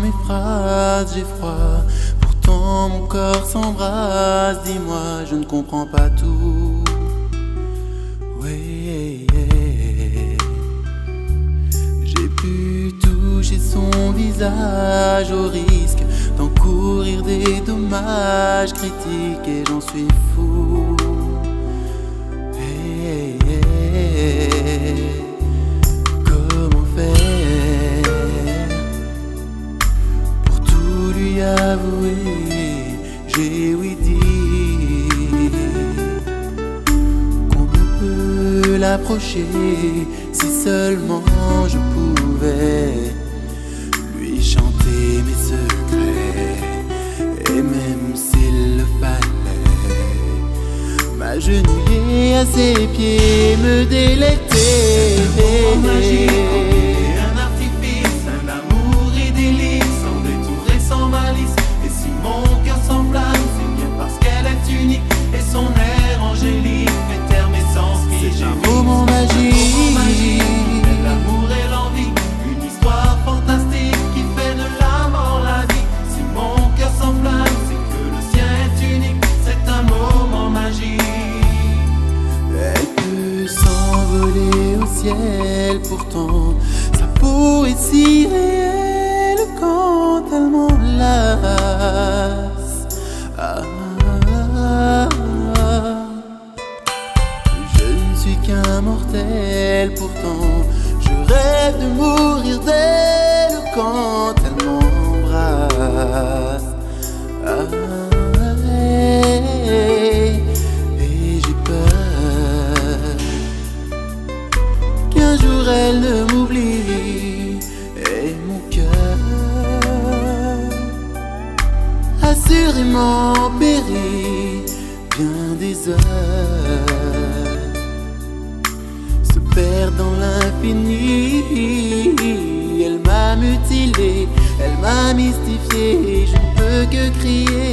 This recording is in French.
mes phrases, j'ai froid. Pourtant mon corps s'embrasse, dis-moi, je ne comprends pas tout. Oui, j'ai pu toucher son visage au risque d'encourir des dommages critiques et j'en suis fou. L'approcher. Si seulement je pouvais lui chanter mes secrets. Et même s'il le fallait m'agenouiller à ses pieds, me délecter. Pourtant sa peau est si réelle quand elle m'enlace. Ah. Je ne suis qu'un mortel, pourtant je rêve de mourir assurément péri bien des heures se perd dans l'infini. Elle m'a mutilé, elle m'a mystifié. Je ne peux que crier.